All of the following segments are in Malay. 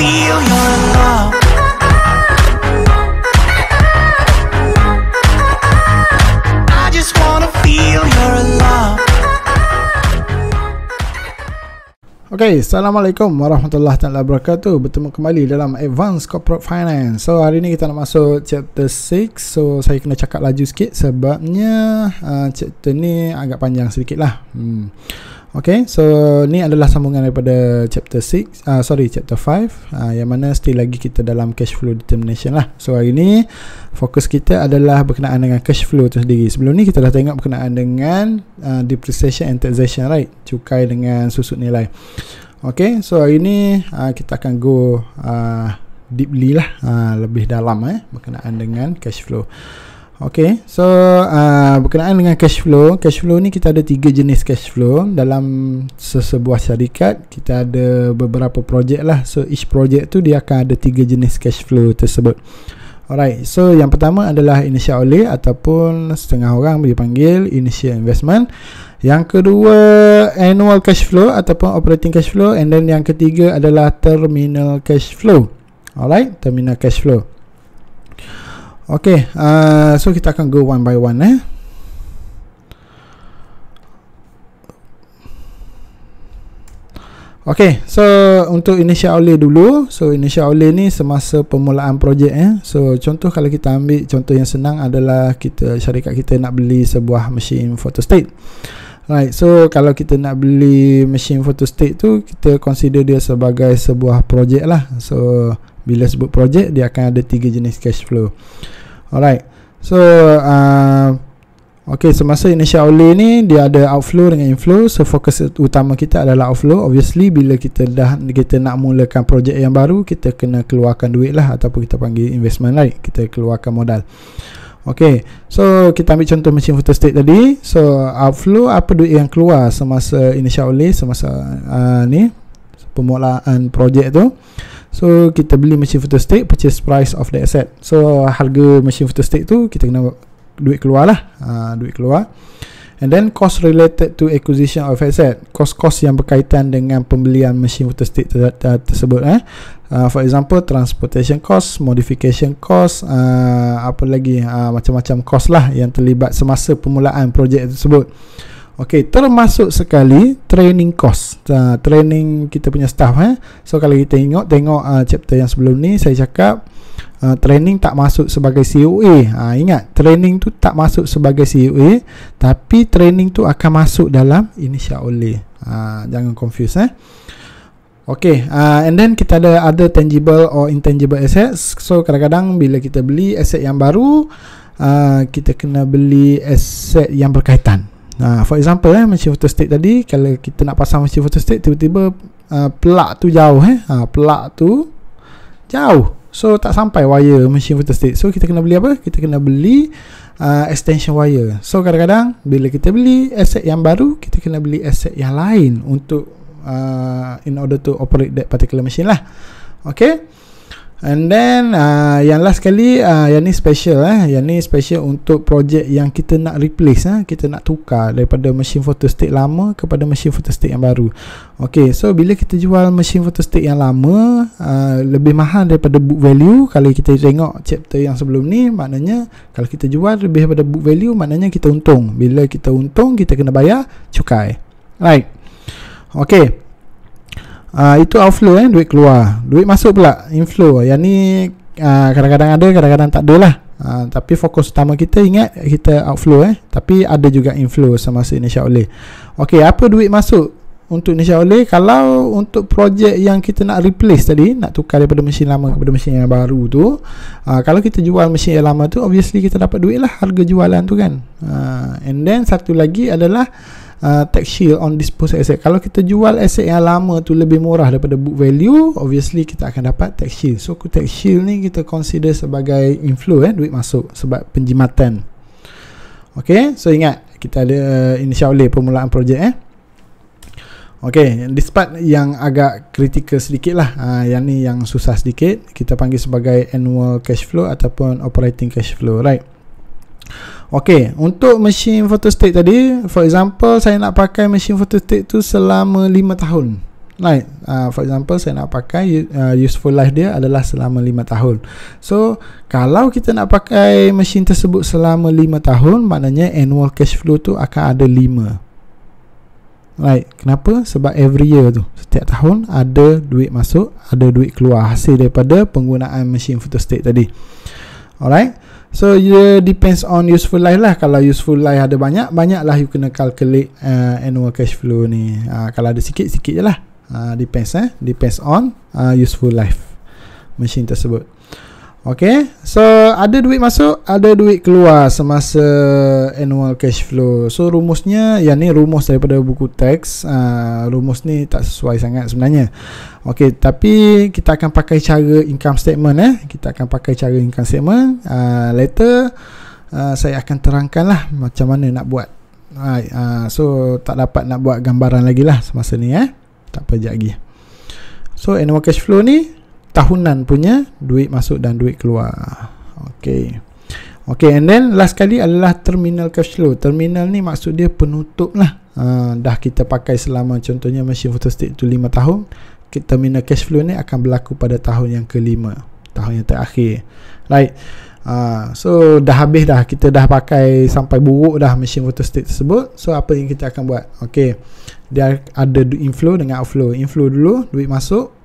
feel your love. Okay, Assalamualaikum warahmatullahi taala wabarakatuh. Bertemu kembali dalam Advanced Corporate Finance. So, hari ni kita nak masuk chapter 6. So, saya kena cakap laju sikit sebabnya uh, chapter ni agak panjang sedikit lah. Hmm. Okay, so ni adalah sambungan daripada chapter 6, uh, sorry chapter 5 uh, yang mana still lagi kita dalam cash flow determination lah. So hari ni fokus kita adalah berkenaan dengan cash flow tu sendiri. Sebelum ni kita dah tengok berkenaan dengan uh, depreciation and taxation right, cukai dengan susut nilai. Okay, so hari ni uh, kita akan go uh, deeply lah, uh, lebih dalam eh berkenaan dengan cash flow. Okay, so uh, berkenaan dengan cash flow, cash flow ni kita ada tiga jenis cash flow dalam sesebuah syarikat. Kita ada beberapa projek lah. So each project tu dia akan ada tiga jenis cash flow tersebut. Alright, so yang pertama adalah initial outlay ataupun setengah orang dipanggil initial investment. Yang kedua annual cash flow ataupun operating cash flow and then yang ketiga adalah terminal cash flow. Alright, terminal cash flow. Okay, uh, so kita akan go one by one eh. Okay, so untuk initial outlay dulu. So initial outlay ni semasa permulaan projek eh. So contoh kalau kita ambil contoh yang senang adalah kita syarikat kita nak beli sebuah mesin photostat. Right, so kalau kita nak beli mesin photostat tu kita consider dia sebagai sebuah projek lah. So bila sebut projek dia akan ada tiga jenis cash flow. Alright. So uh, Okay semasa initial outlay ni Dia ada outflow dengan inflow. So fokus utama kita adalah outflow. Obviously bila kita dah Kita nak mulakan projek yang baru Kita kena keluarkan duit lah Ataupun kita panggil investment right? Kita keluarkan modal. Okay. So kita ambil contoh mesin photostat tadi. So outflow apa duit yang keluar Semasa initial outlay Semasa uh, ni? Permulaan projek tu So kita beli mesin photostat Purchase price of the asset. So harga mesin photostat tu Kita kena duit keluar lah. Uh, duit keluar. And then cost related to acquisition of asset. Cost-cost yang berkaitan dengan pembelian mesin photostat ter- ter- tersebut eh. Uh, for example transportation cost modification cost uh, apa lagi uh, macam-macam cost lah yang terlibat semasa permulaan projek tersebut Okey, termasuk sekali training cost. Uh, training kita punya staff eh. So kalau kita tengok tengok uh, chapter yang sebelum ni saya cakap uh, training tak masuk sebagai COA. Uh, ingat, training tu tak masuk sebagai COA, tapi training tu akan masuk dalam initial outlay. Uh, jangan confuse eh. Okay, uh, and then kita ada other tangible or intangible assets. So kadang-kadang bila kita beli aset yang baru, uh, kita kena beli aset yang berkaitan. Nah, for example eh mesin photostat tadi kalau kita nak pasang mesin photostat tiba-tiba uh, plug tu jauh eh. Ha, plug tu jauh. So tak sampai wire mesin photostat. So kita kena beli apa? Kita kena beli uh, extension wire. So kadang-kadang bila kita beli aset yang baru, kita kena beli aset yang lain untuk uh, in order to operate that particular machine lah. Okay. And then uh, yang last kali uh, yang ni special eh yang ni special untuk projek yang kita nak replace eh kita nak tukar daripada mesin photostat lama kepada mesin photostat yang baru. Okay, so bila kita jual mesin photostat yang lama uh, lebih mahal daripada book value kalau kita tengok chapter yang sebelum ni maknanya kalau kita jual lebih daripada book value maknanya kita untung. Bila kita untung kita kena bayar cukai. Right. Okay. Uh, itu outflow eh duit keluar. Duit masuk pula inflow. Yang ni uh, kadang-kadang ada, kadang-kadang tak ada lah. Uh, tapi fokus utama kita ingat kita outflow eh. Tapi ada juga inflow semasa initial outlay. Okey, apa duit masuk untuk initial outlay? Kalau untuk projek yang kita nak replace tadi, nak tukar daripada mesin lama kepada mesin yang baru tu, uh, kalau kita jual mesin yang lama tu, obviously kita dapat duit lah harga jualan tu kan. Uh, and then satu lagi adalah uh, tax shield on disposed asset. Kalau kita jual aset yang lama tu lebih murah daripada book value, obviously kita akan dapat tax shield. So tax shield ni kita consider sebagai inflow eh duit masuk sebab penjimatan. Okay, so ingat kita ada uh, outlay permulaan projek eh. Okay, this part yang agak kritikal sedikit lah uh, Yang ni yang susah sedikit Kita panggil sebagai annual cash flow Ataupun operating cash flow, right Okay, untuk mesin photostat tadi For example, saya nak pakai mesin photostat tu selama 5 tahun Right. Uh, for example saya nak pakai uh, useful life dia adalah selama 5 tahun. So kalau kita nak pakai mesin tersebut selama 5 tahun maknanya annual cash flow tu akan ada 5. Right. Kenapa? Sebab every year tu setiap tahun ada duit masuk, ada duit keluar hasil daripada penggunaan mesin photostate tadi. Alright. So it depends on useful life lah. Kalau useful life ada banyak Banyaklah you kena calculate uh, annual cash flow ni. Uh, Kalau ada sikit, sikit je lah. Uh, depends eh. Depends on uh, useful life machine tersebut Okay, so ada duit masuk, ada duit keluar semasa annual cash flow. So rumusnya, yang ni rumus daripada buku teks. Uh, rumus ni tak sesuai sangat sebenarnya. Okay, tapi kita akan pakai cara income statement eh. Kita akan pakai cara income statement. Uh, later, uh, saya akan terangkan lah macam mana nak buat. Right, uh, so tak dapat nak buat gambaran lagi lah semasa ni eh tak apa lagi so annual cash flow ni tahunan punya duit masuk dan duit keluar. Ok ok and then last kali adalah terminal cash flow. Terminal ni maksud dia penutup lah. Uh, dah kita pakai selama contohnya mesin photostate tu 5 tahun terminal cash flow ni akan berlaku pada tahun yang kelima tahun yang terakhir. Right. Uh, so dah habis dah. Kita dah pakai sampai buruk dah mesin photostate tersebut. So apa yang kita akan buat? Ok dia ada inflow dengan outflow. Inflow dulu duit masuk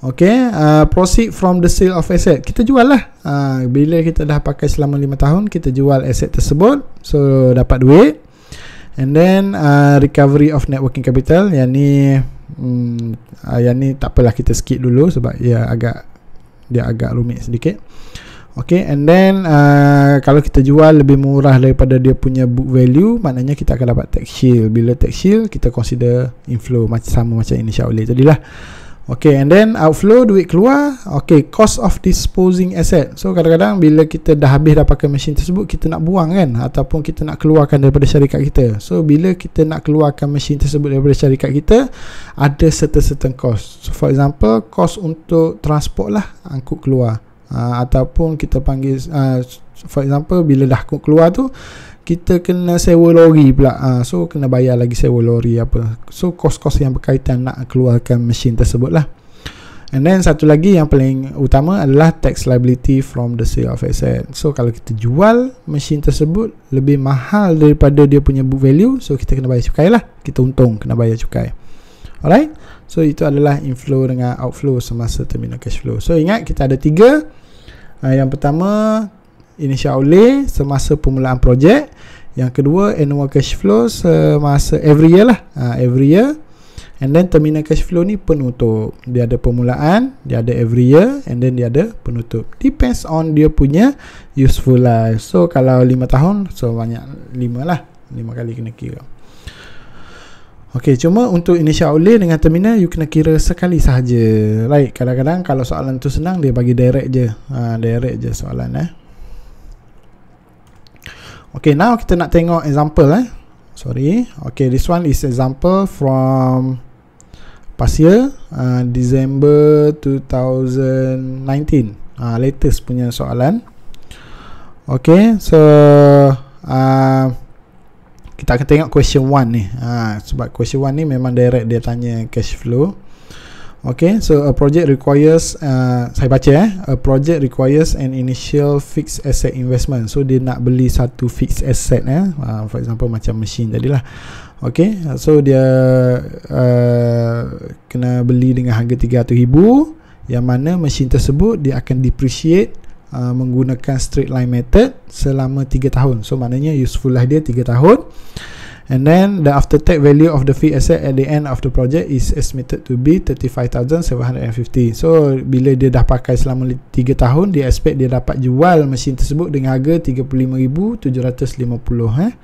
ok uh, proceed from the sale of asset. Kita jual lah. Uh, bila kita dah pakai selama 5 tahun kita jual aset tersebut. So dapat duit. And then uh, recovery of net working capital. Yang ni hmm, uh, yang ni tak apalah kita skip dulu sebab ya agak dia agak rumit sedikit. Okay and then uh, Kalau kita jual lebih murah daripada dia punya book value Maknanya kita akan dapat tax shield. Bila tax shield kita consider inflow macam Sama macam initial outlay tadi lah Okay and then outflow duit keluar. Okay cost of disposing asset. So kadang-kadang bila kita dah habis dah pakai mesin tersebut Kita nak buang kan? Ataupun kita nak keluarkan daripada syarikat kita. So bila kita nak keluarkan mesin tersebut daripada syarikat kita Ada certain-certain cost. So for example cost untuk transport lah Angkut keluar. Uh, ataupun kita panggil uh, for example bila dah keluar tu kita kena sewa lori pula. Uh, so kena bayar lagi sewa lori apa. So kos-kos yang berkaitan nak keluarkan mesin tersebut lah and then satu lagi yang paling utama adalah tax liability from the sale of asset. So kalau kita jual mesin tersebut lebih mahal daripada dia punya book value so kita kena bayar cukai lah. Kita untung kena bayar cukai. Alright? So itu adalah inflow dengan outflow semasa terminal cash flow. So ingat kita ada tiga. Uh, yang pertama initial outlay semasa permulaan projek. Yang kedua annual cash flow semasa every year lah. Uh, every year. And then terminal cash flow ni penutup. Dia ada permulaan, dia ada every year and then dia ada penutup. Depends on dia punya useful life. So kalau 5 tahun, so banyak 5 lah. 5 kali kena kira. Okey, cuma untuk initial outlay dengan terminal you kena kira sekali sahaja. Right, kadang-kadang kalau soalan tu senang dia bagi direct je. Ha, direct je soalan eh. Okay, now kita nak tengok example eh. Sorry. Okay, this one is example from past year, uh, December 2019. Uh, latest punya soalan. Okay, so uh, kita akan tengok question 1 ni ha, sebab question 1 ni memang direct dia tanya cash flow Okay, so a project requires uh, saya baca eh a project requires an initial fixed asset investment so dia nak beli satu fixed asset eh uh, for example macam mesin tadilah Okay, so dia uh, kena beli dengan harga 300,000 yang mana mesin tersebut dia akan depreciate uh, menggunakan straight line method selama 3 tahun. So maknanya useful lah dia 3 tahun. And then the after tax value of the fee asset at the end of the project is estimated to be 35,750. So bila dia dah pakai selama 3 tahun, dia expect dia dapat jual mesin tersebut dengan harga 35,750 eh.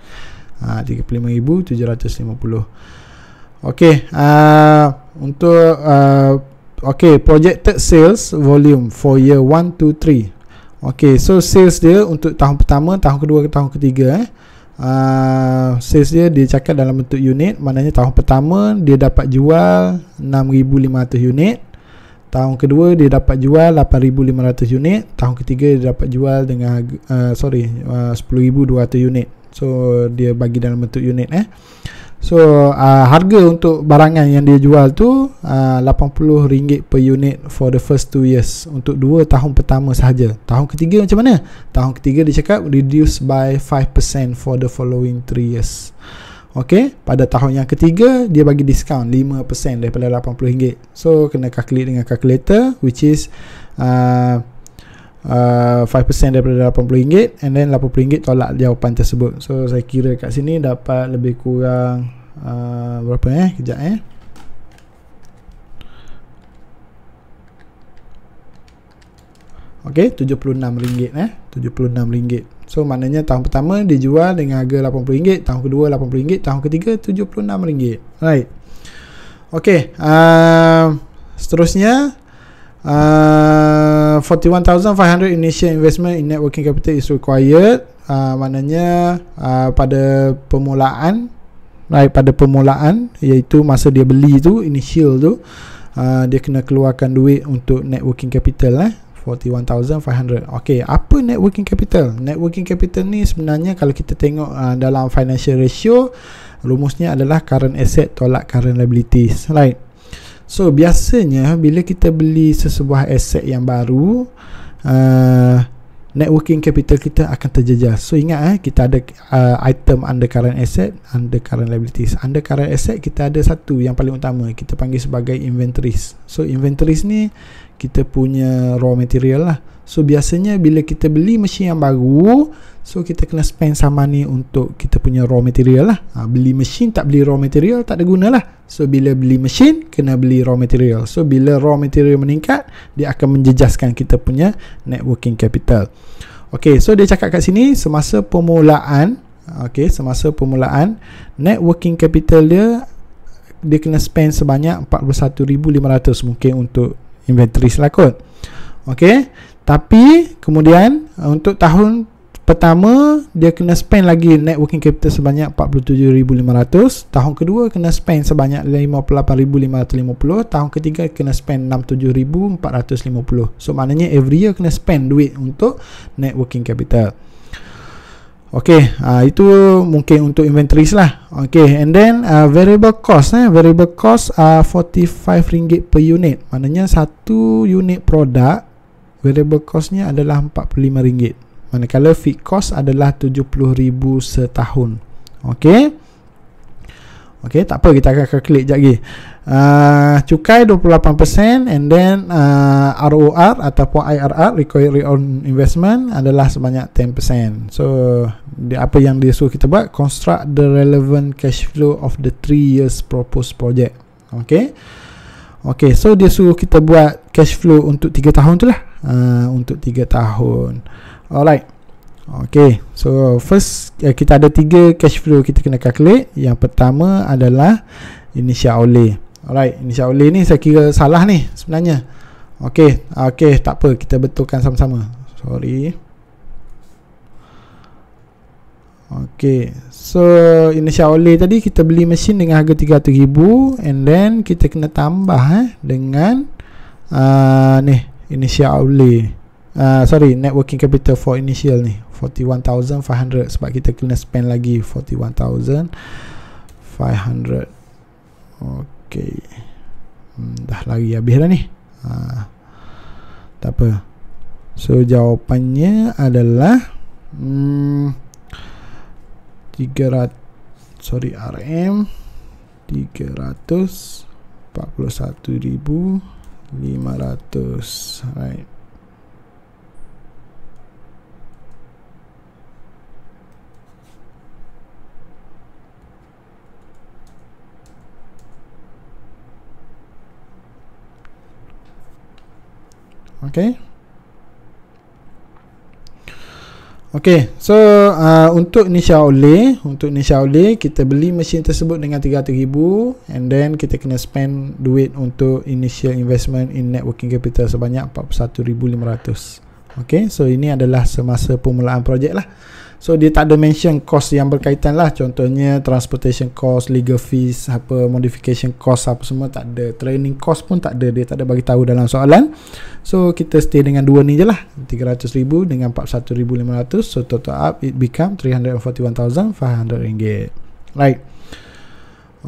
Ah uh, 35,750. Okay, uh, untuk uh, okay projected sales volume for year 1 2 3 Okay, so sales dia untuk tahun pertama, tahun kedua, tahun ketiga eh. Uh, sales dia dia cakap dalam bentuk unit. Maknanya tahun pertama dia dapat jual 6500 unit. Tahun kedua dia dapat jual 8500 unit. Tahun ketiga dia dapat jual dengan uh, sorry uh, 10200 unit. So dia bagi dalam bentuk unit eh So uh, harga untuk barangan yang dia jual tu uh, RM80 per unit for the first 2 years untuk 2 tahun pertama sahaja. Tahun ketiga macam mana? Tahun ketiga dia cakap reduce by 5% for the following 3 years. Okay, pada tahun yang ketiga dia bagi diskaun 5% daripada RM80. So kena calculate dengan calculator which is uh, uh, 5% daripada RM80 and then RM80 tolak jawapan tersebut so saya kira kat sini dapat lebih kurang uh, berapa eh kejap eh Okey, RM76 eh. RM76. So maknanya tahun pertama dia jual dengan harga RM80, tahun kedua RM80, tahun ketiga RM76. Right. Okey, uh, seterusnya uh, 41,500 initial investment in net working capital is required. Uh, maknanya uh, pada permulaan right, pada permulaan iaitu masa dia beli tu initial tu uh, dia kena keluarkan duit untuk net working capital eh. 41,500 ok apa net working capital? Net working capital ni sebenarnya kalau kita tengok uh, dalam financial ratio rumusnya adalah current asset tolak current liabilities. Right So biasanya bila kita beli sesebuah aset yang baru uh, Networking capital kita akan terjejas. So ingat eh kita ada uh, item under current asset Under current liabilities. Under current asset kita ada satu yang paling utama. Kita panggil sebagai inventories. So inventories ni kita punya raw material lah So biasanya bila kita beli mesin yang baru So kita kena spend sama ni untuk kita punya raw material lah. Ha, Beli mesin tak beli raw material tak ada guna lah. So bila beli mesin kena beli raw material. So bila raw material meningkat Dia akan menjejaskan kita punya networking capital. Okay so dia cakap kat sini semasa permulaan Okay semasa permulaan Networking capital dia Dia kena spend sebanyak 41,500 mungkin untuk inventory lah kot. Okay tapi kemudian uh, untuk tahun pertama dia kena spend lagi net working capital sebanyak 47,500 tahun kedua kena spend sebanyak 58,550 tahun ketiga kena spend 67,450 so maknanya every year kena spend duit untuk net working capital. Okay, uh, itu mungkin untuk inventories lah. Okay, and then uh, variable cost eh, variable cost uh, RM45 per unit. Maknanya satu unit produk variable costnya adalah RM45 manakala fixed cost adalah RM70,000 setahun. Ok ok tak apa kita akan calculate sekejap lagi. Uh, cukai 28% and then uh, ROR ataupun IRR required on investment adalah sebanyak 10% so dia, apa yang dia suruh kita buat? Construct the relevant cash flow of the 3 years proposed project. Ok ok so dia suruh kita buat cash flow untuk 3 tahun tu lah uh, untuk 3 tahun. Alright. Okay, so first uh, kita ada tiga cash flow kita kena calculate. Yang pertama adalah initial outlay. Alright, initial outlay ni saya kira salah ni sebenarnya. Okay, okay, tak apa kita betulkan sama-sama. Sorry. Okay, so initial outlay tadi kita beli mesin dengan harga 300,000 and then kita kena tambah eh dengan uh, ni initial outlay. Uh, sorry net working capital for initial ni 41,500 sebab kita kena spend lagi 41,500 ok hmm, dah lagi habis dah ni. Uh, tak apa. So jawapannya adalah hmm, 300 sorry RM 341,000 500 right. Okay Okay, so uh, untuk initial outlay, untuk initial outlay kita beli mesin tersebut dengan 300,000 and then kita kena spend duit untuk initial investment in networking capital sebanyak 41,500. Okay, so ini adalah semasa permulaan projek lah. So dia tak ada mention cost yang berkaitan lah. Contohnya transportation cost, legal fees, apa modification cost apa semua tak ada. Training cost pun tak ada, dia tak ada bagi tahu dalam soalan. So kita stay dengan dua ni je lah. 300,000 dengan 41,500 So total up it become 341,500 ringgit. Right.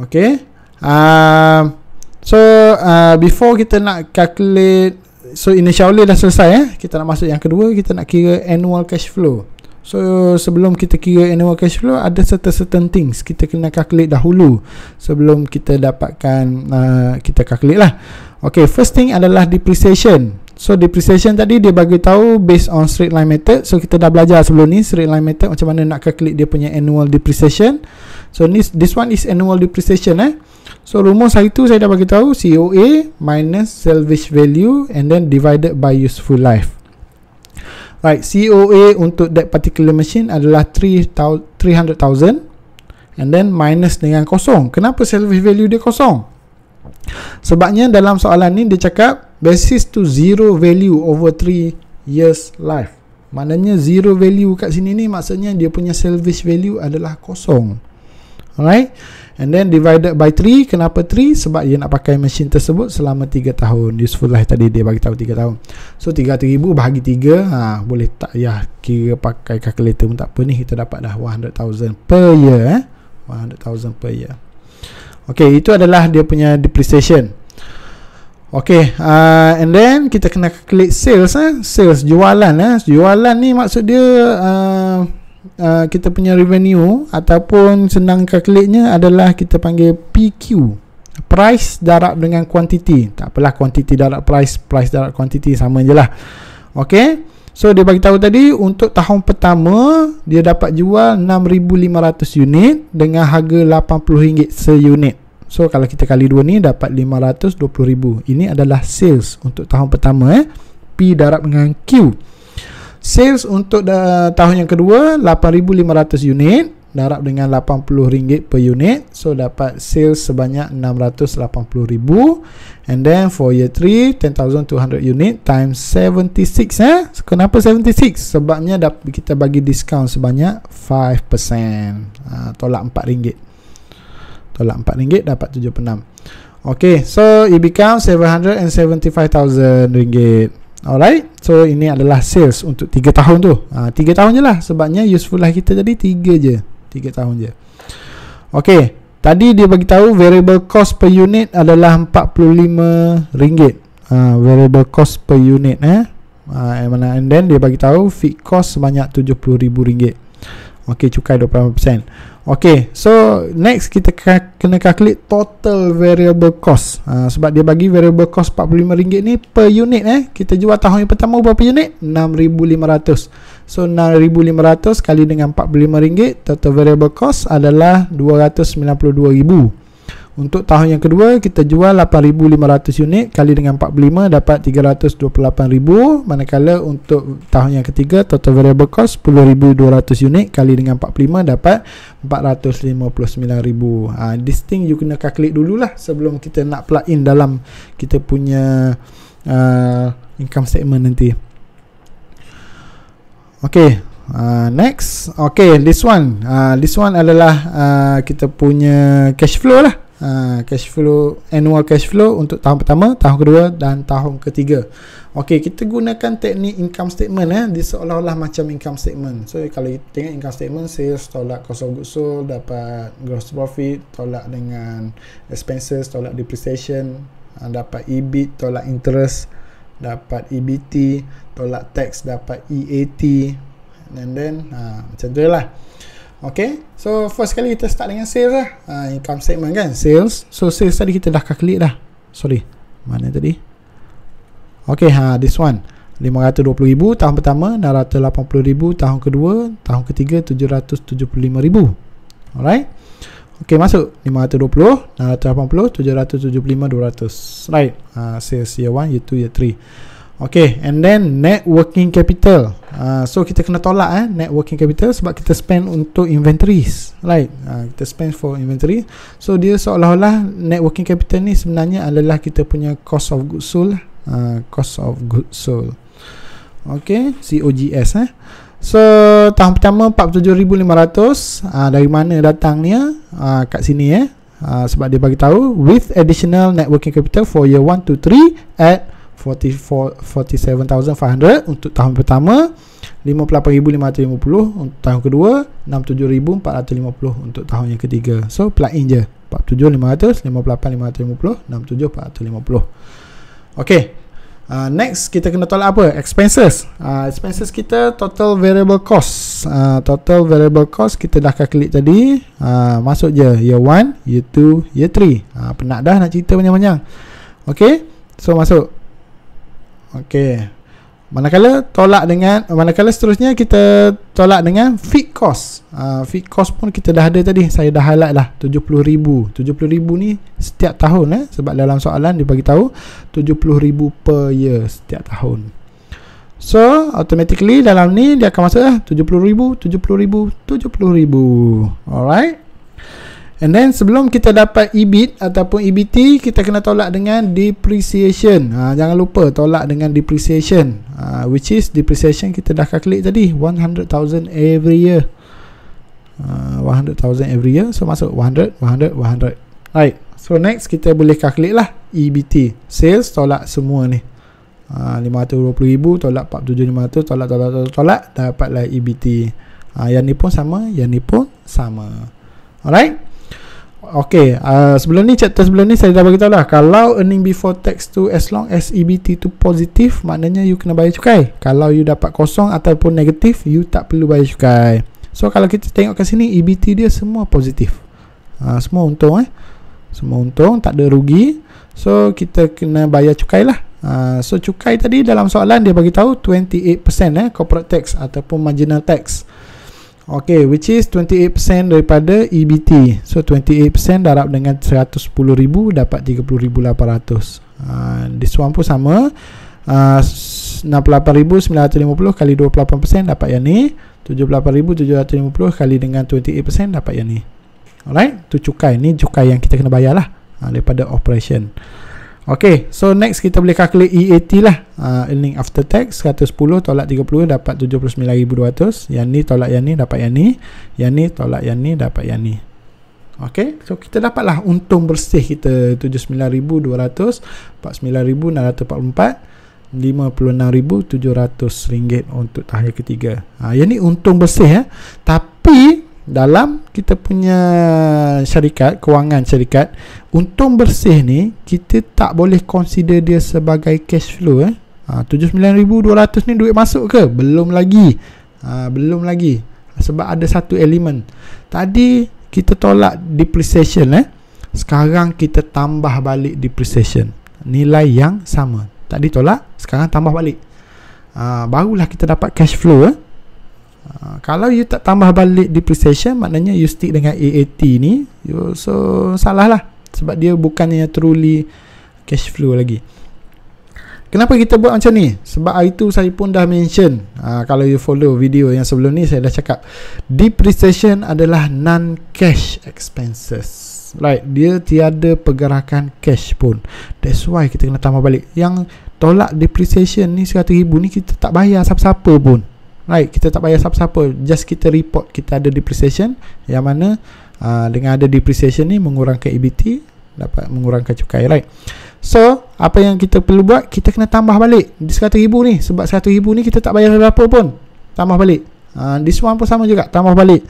Okay. Uh, so uh, before kita nak calculate so initial outlay dah selesai eh. Kita nak masuk yang kedua, kita nak kira annual cash flow. So sebelum kita kira annual cash flow ada certain certain things kita kena calculate dahulu sebelum kita dapatkan uh, kita calculate lah. Okay, first thing adalah depreciation. So depreciation tadi dia bagi tahu based on straight line method. So kita dah belajar sebelum ni straight line method macam mana nak calculate dia punya annual depreciation. So this this one is annual depreciation eh. So rumus hari tu saya dah bagi tahu COA minus salvage value and then divided by useful life. Right, COA untuk that particular machine adalah 300,000 and then minus dengan kosong. Kenapa salvage value dia kosong? Sebabnya dalam soalan ni dia cakap basis to zero value over 3 years life maknanya zero value kat sini ni maksudnya dia punya salvage value adalah kosong alright? And then divided by 3 kenapa 3 sebab dia nak pakai mesin tersebut selama 3 tahun. Useful life tadi dia bagi tahu 3 tahun. So 300,000 bahagi 3 ha, boleh tak? Ya kira pakai calculator pun tak apa ni. Kita dapat dah 100,000 per year eh? 100,000 per year. Ok itu adalah dia punya depreciation. Okay, uh, and then kita kena klik sales eh, sales jualan eh. Jualan ni maksud dia uh, uh, kita punya revenue ataupun senang calculate-nya adalah kita panggil PQ. Price darab dengan quantity. Tak apalah quantity darab price, price darab quantity sama je lah. Okay. So dia bagi tahu tadi untuk tahun pertama dia dapat jual 6500 unit dengan harga RM80 seunit. So kalau kita kali dua ni dapat 520,000. Ini adalah sales untuk tahun pertama eh. P darab dengan Q. Sales untuk da- tahun yang kedua 8,500 unit darab dengan RM80 per unit. So dapat sales sebanyak 680,000 and then for year 3 10,200 unit times 76 eh. Kenapa 76? Sebabnya kita bagi diskaun sebanyak 5%. Ha, tolak RM4 tolak RM4 dapat 76 ok so it becomes 775,000 ringgit alright so ini adalah sales untuk 3 tahun tu. Ha, 3 tahun je lah sebabnya useful life kita tadi 3 je. 3 tahun je. Ok tadi dia bagi tahu variable cost per unit adalah RM45 ringgit. Ha, variable cost per unit eh. Ha, and then dia bagi tahu fixed cost sebanyak RM70,000 ringgit ok cukai 25% Okay, so next kita kena calculate total variable cost. Ha, Sebab dia bagi variable cost RM45 ni per unit eh. Kita jual tahun yang pertama berapa unit? 6,500 So 6,500 kali dengan RM45 Total variable cost adalah RM292,000 untuk tahun yang kedua kita jual 8500 unit kali dengan 45 dapat 328000 manakala untuk tahun yang ketiga total variable cost 10200 unit kali dengan 45 dapat 459000. Ah ha, this thing you kena calculate dululah sebelum kita nak plug in dalam kita punya uh, income statement nanti. Okay, uh, next. Okay, this one. Uh, this one adalah uh, kita punya cash flow lah uh, cash flow annual cash flow untuk tahun pertama, tahun kedua dan tahun ketiga. Okey, kita gunakan teknik income statement eh dia seolah-olah macam income statement. So kalau kita tengok income statement sales tolak cost of goods sold dapat gross profit tolak dengan expenses tolak depreciation uh, dapat EBIT tolak interest dapat EBT tolak tax dapat EAT and then uh, macam tu lah. Okay? So first kali kita start dengan sales lah. Uh, Income statement kan? Sales. So sales tadi kita dah calculate dah. Sorry. Mana tadi? Okay ha, This one. 520,000 tahun pertama 680,000 tahun kedua Tahun ketiga 775,000 Alright? Okay masuk. 520 680 775 200 Right. Uh, Sales year 1 Year 2 Year 3 Okay, and then net working capital. Uh, so kita kena tolak eh net working capital sebab kita spend untuk inventories, right? Uh, kita spend for inventory. So dia seolah-olah net working capital ni sebenarnya adalah kita punya cost of goods sold, uh, cost of goods sold. Okay, COGS eh. So tahun pertama 47,500 uh, dari mana datangnya uh, kat sini eh. Uh, sebab dia bagi tahu with additional net working capital for year 1 to 3 at 47,500 untuk tahun pertama 58,550 untuk tahun kedua 67,450 untuk tahun yang ketiga so plug in je 47500 58550 67450 okey Uh, next kita kena tolak apa? Expenses. Uh, expenses kita total variable cost. Uh, total variable cost kita dah klik tadi. Uh, masuk je year 1, year 2, year 3. Uh, penat dah nak cerita panjang-panjang. Okay. So masuk. Okay. Manakala tolak dengan manakala seterusnya kita tolak dengan fixed cost. Uh, fixed cost pun kita dah ada tadi. Saya dah highlight lah 70,000. 70,000 ni setiap tahun eh sebab dalam soalan dia bagi tahu 70,000 per year setiap tahun. So, automatically dalam ni dia akan masuk lah 70,000, 70,000, 70,000. Alright. And then sebelum kita dapat EBIT ataupun EBT kita kena tolak dengan depreciation. Ha, jangan lupa tolak dengan depreciation. Ha, which is depreciation kita dah kalkulate tadi 100,000 every year. Ha, 100,000 every year. So masuk 100, 100, 100. Right. So next kita boleh kalkulate lah EBT. Sales tolak semua ni. Ha, 520,000 tolak 47,500 tolak tolak tolak tolak dapatlah EBT. Ha, yang ni pun sama, yang ni pun sama. Alright. Okay, uh, sebelum ni chapter sebelum ni saya dah bagi tahu lah kalau earning before tax tu as long as EBT tu positif maknanya you kena bayar cukai. Kalau you dapat kosong ataupun negatif you tak perlu bayar cukai. So kalau kita tengok kat sini EBT dia semua positif. Uh, semua untung eh. Semua untung, tak ada rugi. So kita kena bayar cukai lah. Uh, so cukai tadi dalam soalan dia bagi tahu 28% eh corporate tax ataupun marginal tax. Okay, which is 28% daripada EBT. So 28% darab dengan 110,000 dapat 30,800. Uh, this one pun sama. Uh, 68,950 kali 28% dapat yang ni. 78,750 kali dengan 28% dapat yang ni. Alright, tu cukai. Ni cukai yang kita kena bayar lah uh, daripada operation. Okay, so next kita boleh calculate EAT lah. Uh, Earning after tax 110 tolak 30 dapat 79,200 Yang ni tolak yang ni dapat yang ni. Yang ni tolak yang ni dapat yang ni. Okay, so kita dapatlah untung bersih kita. 79,200 49,644 56,700 ringgit untuk tahun ketiga. Ha, Yang ni untung bersih eh. Tapi dalam kita punya syarikat kewangan syarikat untung bersih ni kita tak boleh consider dia sebagai cash flow eh. Ha, 79,200 ni duit masuk ke? Belum lagi. Ha, belum lagi. Sebab ada satu elemen tadi kita tolak depreciation eh. Sekarang kita tambah balik depreciation. Nilai yang sama. Tadi tolak sekarang tambah balik. Ha, barulah kita dapat cash flow eh Uh, kalau you tak tambah balik depreciation maknanya you stick dengan AAT ni you so salah lah sebab dia bukannya truly cash flow lagi. Kenapa kita buat macam ni? Sebab hari tu saya pun dah mention uh, kalau you follow video yang sebelum ni saya dah cakap depreciation adalah non cash expenses. Right dia tiada pergerakan cash pun. That's why kita kena tambah balik. Yang tolak depreciation ni 100 ribu ni kita tak bayar siapa-siapa pun Right, kita tak payah siapa-siapa. Just kita report kita ada depreciation Yang mana uh, dengan ada depreciation ni Mengurangkan EBT Dapat mengurangkan cukai, right. So, apa yang kita perlu buat? Kita kena tambah balik. Di RM100,000 ni Sebab RM100,000 ni kita tak bayar berapa pun Tambah balik. Uh, This one pun sama juga Tambah balik.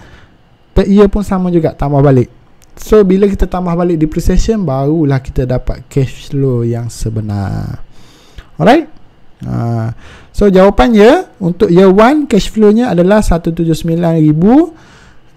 Third year pun sama juga Tambah balik. So, bila kita tambah balik depreciation Barulah kita dapat cash flow yang sebenar. Alright Ha. So jawapannya untuk year 1 cash flow-nya adalah 179,000.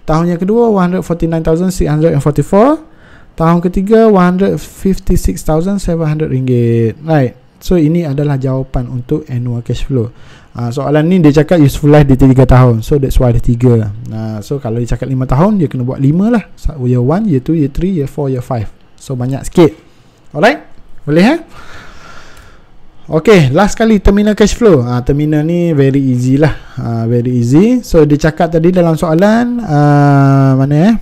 Tahun yang kedua 149,644. Tahun ketiga 156,700 ringgit. Right. So ini adalah jawapan untuk annual cash flow. Ha, soalan ni dia cakap useful life dia 3 tahun. So that's why ada 3. Ha, so kalau dia cakap 5 tahun dia kena buat 5 lah. Year 1, year 2, year 3, year 4, year 5. So banyak sikit. Alright? Boleh eh? Okay, last kali terminal cash flow. Ha, terminal ni very easy lah. Ha, very easy. So, dia cakap tadi dalam soalan. Uh, mana eh?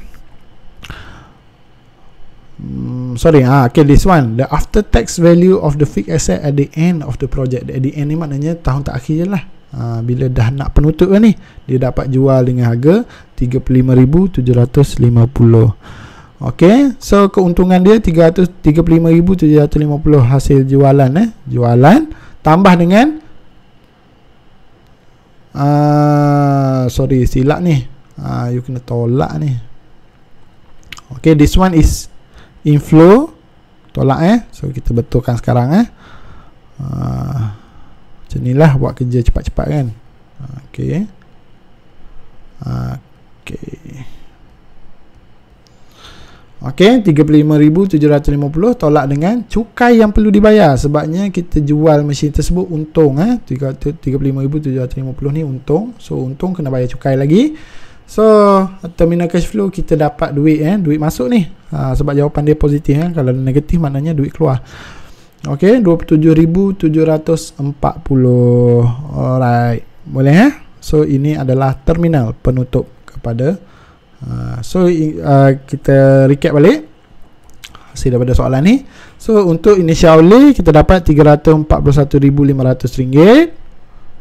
Hmm, sorry. Ha, okay, this one. The after tax value of the fixed asset at the end of the project. At the end ni maknanya tahun tak akhir je lah. Ha, bila dah nak penutup ni. Dia dapat jual dengan harga 35,750. Okey, so keuntungan dia 335,750 hasil jualan eh. Jualan tambah dengan uh, sorry silap ni. Ah uh, you kena tolak ni. Okey, this one is inflow tolak eh so kita betulkan sekarang eh uh, macam inilah buat kerja cepat-cepat kan uh, ok uh, ok ok 35,750 tolak dengan cukai yang perlu dibayar sebabnya kita jual mesin tersebut untung eh 35,750 ni untung so untung kena bayar cukai lagi So terminal cash flow kita dapat duit eh duit masuk ni. Ha, sebab jawapan dia positif eh kalau negatif maknanya duit keluar. Okey 27740. Alright. Boleh eh? So ini adalah terminal penutup kepada uh, so uh, kita recap balik hasil daripada soalan ni. So untuk initial kita dapat RM341,500.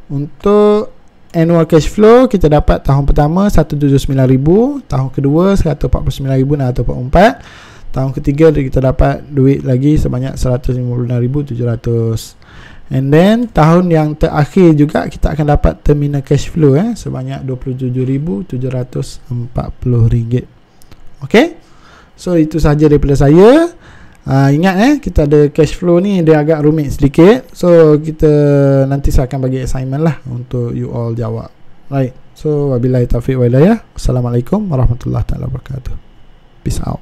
Untuk annual cash flow kita dapat tahun pertama 179,000 tahun kedua 149,000 dan atau 44 tahun ketiga kita dapat duit lagi sebanyak 156,700 and then tahun yang terakhir juga kita akan dapat terminal cash flow eh sebanyak 27,740 ringgit ok so itu sahaja daripada saya Uh, ingat eh kita ada cash flow ni dia agak rumit sedikit. So kita nanti saya akan bagi assignment lah untuk you all jawab. Right. So wabillahi taufiq wa hidayah. Assalamualaikum warahmatullahi taala wabarakatuh. Peace out.